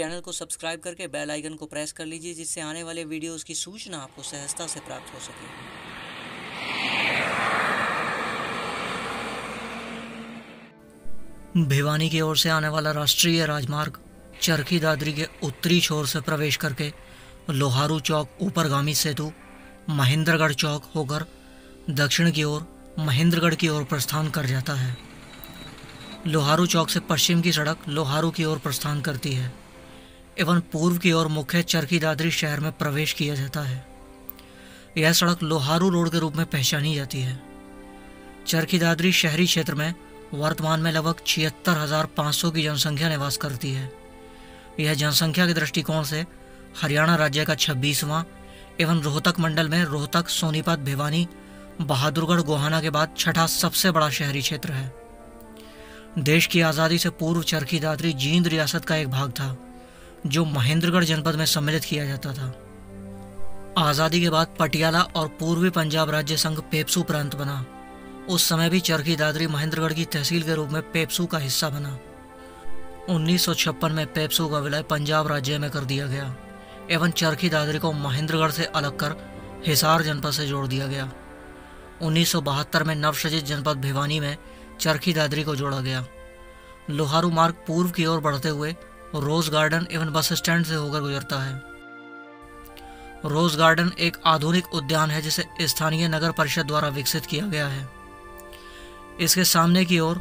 Channel को subscribe करके bell icon को प्रेस कर लीजिए, जिससे आने वाले वीडियोस की सूचना आपको सहजता से प्राप्त हो सके। भिवानी की ओर से आने वाला राष्ट्रीय राजमार्ग चरखी दादरी के उत्तरी छोर से प्रवेश करके लोहारू चौक, ऊपरगामी सेतु, महेंद्रगढ़ चौक होकर दक्षिण की ओर, महेंद्रगढ़ की ओर प्रस्थान कर जाता है। लोहारू चौक से पश्चिम की सड़क लोहारू की ओर प्रस्थान करती है। एवं पूर्व की ओर मुख्य चरखी दादरी शहर में प्रवेश किया जाता है। यह सड़क लोहारू रोड के रूप में पहचानी जाती है। चरखी दादरी शहरी क्षेत्र में वर्तमान में लगभग छिहत्तर हज़ार पाँच सौ की जनसंख्या निवास करती है। यह जनसंख्या के दृष्टिकोण से हरियाणा राज्य का छब्बीसवां एवं रोहतक मंडल में रोहतक, सोनीपत, भिवानी, बहादुरगढ़, गोहाना के बाद छठा सबसे बड़ा शहरी क्षेत्र है। देश की आज़ादी से पूर्व चरखी दादरी जींद रियासत का एक भाग था। जो महेंद्रगढ़ जनपद में सम्मिलित किया जाता था। आज़ादी के बाद पटियाला और पूर्वी पंजाब राज्य संघ पेप्सू प्रांत बना। उस समय भी चरखी दादरी महेंद्रगढ़ की तहसील के रूप में पेप्सू का हिस्सा बना। 1956 में पेप्सू का विलय पंजाब राज्य में कर दिया गया, एवं चरखी दादरी को महेंद्रगढ़ से अलग कर हिसार जनपद से जोड़ दिया गया। 1972 में नवसृजित जनपद भिवानी में चरखी दादरी को जोड़ा गया। लोहारू मार्ग पूर्व की ओर बढ़ते हुए रोज गार्डन एवं बस स्टैंड से होकर गुजरता है। रोज गार्डन एक आधुनिक उद्यान है जिसे स्थानीय नगर परिषद द्वारा विकसित किया गया है। इसके सामने की ओर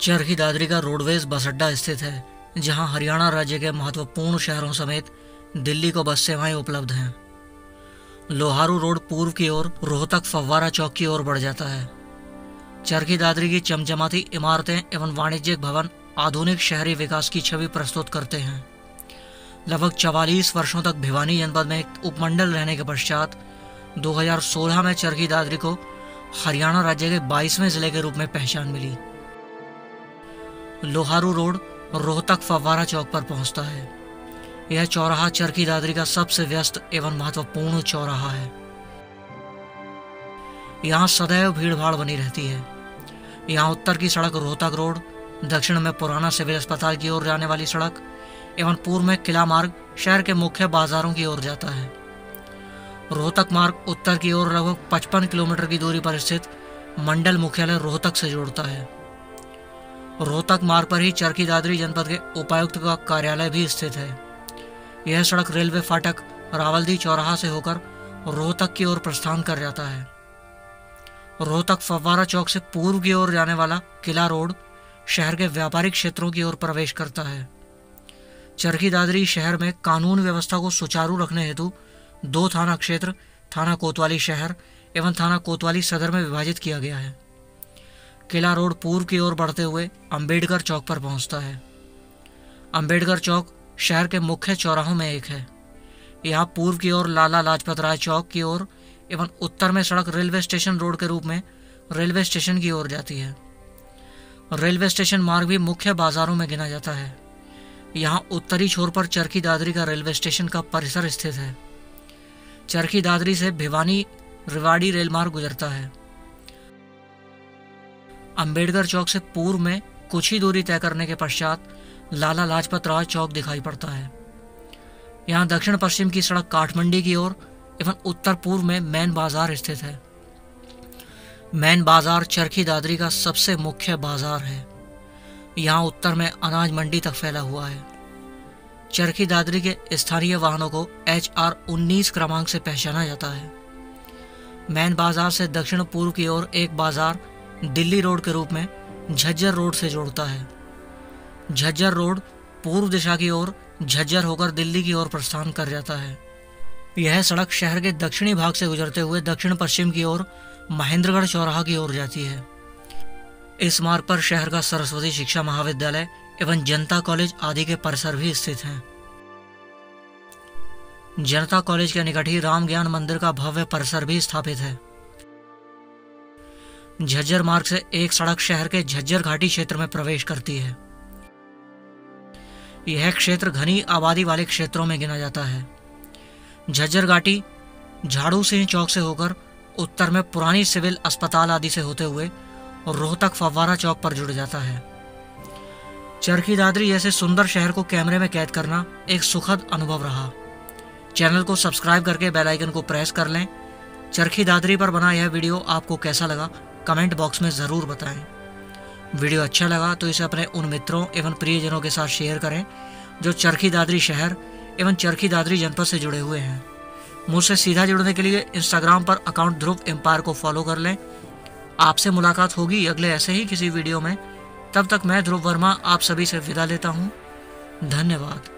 चरखी दादरी का रोडवेज़ बस अड्डा स्थित है, जहाँ हरियाणा राज्य के महत्वपूर्ण शहरों समेत दिल्ली को बस सेवाएँ उपलब्ध हैं। लोहारू रोड पूर्व की ओर रोहतक फव्वारा चौक की ओर बढ़ जाता है। चरखी दादरी की चमचमाती इमारतें एवं वाणिज्यिक भवन आधुनिक शहरी विकास की छवि प्रस्तुत करते हैं। लगभग चवालीस वर्षों तक भिवानी जनपद में एक उपमंडल रहने के पश्चात 2016 में चरखी दादरी को हरियाणा राज्य के 22वें ज़िले के रूप में पहचान मिली। लोहारू रोड रोहतक फव्वारा चौक पर पहुँचता है। यह चौराहा चरखी दादरी का सबसे व्यस्त एवं महत्वपूर्ण चौराहा है। यहाँ सदैव भीड़ भाड़ बनी रहती है। यहाँ उत्तर की सड़क रोहतक रोड दक्षिण में पुराना सिविल अस्पताल की ओर जाने वाली सड़क एवं पूर्व में किला मार्ग शहर के मुख्य बाजारों की ओर जाता है। रोहतक मार्ग उत्तर की ओर लगभग 55 किलोमीटर की दूरी पर स्थित मंडल मुख्यालय रोहतक से जोड़ता है। रोहतक मार्ग पर ही चरखी दादरी जनपद के उपायुक्त का कार्यालय भी स्थित है। यह सड़क रेलवे फाटक रावलदी चौराहा से होकर रोहतक की ओर प्रस्थान कर जाता है। रोहतक फव्वारा चौक से पूर्व की ओर जाने वाला किला रोड शहर के व्यापारिक क्षेत्रों की ओर प्रवेश करता है। चरखी दादरी शहर में कानून व्यवस्था को सुचारू रखने हेतु दो थाना क्षेत्र, थाना कोतवाली शहर एवं थाना कोतवाली सदर में विभाजित किया गया है। किला रोड पूर्व की ओर बढ़ते हुए अंबेडकर चौक पर पहुँचता है। अंबेडकर चौक शहर के मुख्य चौराहों में एक है। यहाँ पूर्व की ओर लाला लाजपत राय चौक की ओर एवं उत्तर में सड़क रेलवे स्टेशन रोड के रूप में रेलवे स्टेशन की ओर जाती है। रेलवे स्टेशन मार्ग भी मुख्य बाजारों में गिना जाता है। यहाँ उत्तरी छोर पर चरखी दादरी का रेलवे स्टेशन का परिसर स्थित है। चरखी दादरी से भिवानी रिवाड़ी रेल मार्ग गुजरता है। अंबेडकर चौक से पूर्व में कुछ ही दूरी तय करने के पश्चात लाला लाजपत राय चौक दिखाई पड़ता है। यहाँ दक्षिण पश्चिम की सड़क काठमंडी की ओर एवं उत्तर पूर्व में मैन बाज़ार स्थित है। मैन बाज़ार चरखी दादरी का सबसे मुख्य बाज़ार है। यहाँ उत्तर में अनाज मंडी तक फैला हुआ है। चरखी दादरी के स्थानीय वाहनों को एच आर उन्नीस क्रमांक से पहचाना जाता है। मैन बाज़ार से दक्षिण पूर्व की ओर एक बाज़ार दिल्ली रोड के रूप में झज्जर रोड से जोड़ता है। झज्जर रोड पूर्व दिशा की ओर झज्जर होकर दिल्ली की ओर प्रस्थान कर जाता है। यह सड़क शहर के दक्षिणी भाग से गुजरते हुए दक्षिण पश्चिम की ओर महेंद्रगढ़ चौराहा की ओर जाती है। इस मार्ग पर शहर का सरस्वती शिक्षा महाविद्यालय एवं जनता कॉलेज आदि के परिसर भी स्थित हैं। जनता कॉलेज के निकट ही राम ज्ञान मंदिर का भव्य परिसर भी स्थापित है। झज्जर मार्ग से एक सड़क शहर के झज्जर घाटी क्षेत्र में प्रवेश करती है। यह क्षेत्र घनी आबादी वाले क्षेत्रों में गिना जाता है। झज्जर घाटी झाड़ू सिंह चौक से होकर उत्तर में पुरानी सिविल अस्पताल आदि से होते हुए रोहतक फव्वारा चौक पर जुड़ जाता है। चरखी दादरी जैसे सुंदर शहर को कैमरे में कैद करना एक सुखद अनुभव रहा। चैनल को सब्सक्राइब करके बेल आइकन को प्रेस कर लें। चरखी दादरी पर बना यह वीडियो आपको कैसा लगा, कमेंट बॉक्स में ज़रूर बताएँ। वीडियो अच्छा लगा तो इसे अपने उन मित्रों एवं प्रियजनों के साथ शेयर करें, जो चरखी दादरी शहर एवं चरखी दादरी जनपद से जुड़े हुए हैं। मुझसे सीधा जुड़ने के लिए इंस्टाग्राम पर अकाउंट ध्रुव एम्पायर को फॉलो कर लें। आपसे मुलाकात होगी अगले ऐसे ही किसी वीडियो में। तब तक मैं ध्रुव वर्मा आप सभी से विदा लेता हूँ। धन्यवाद।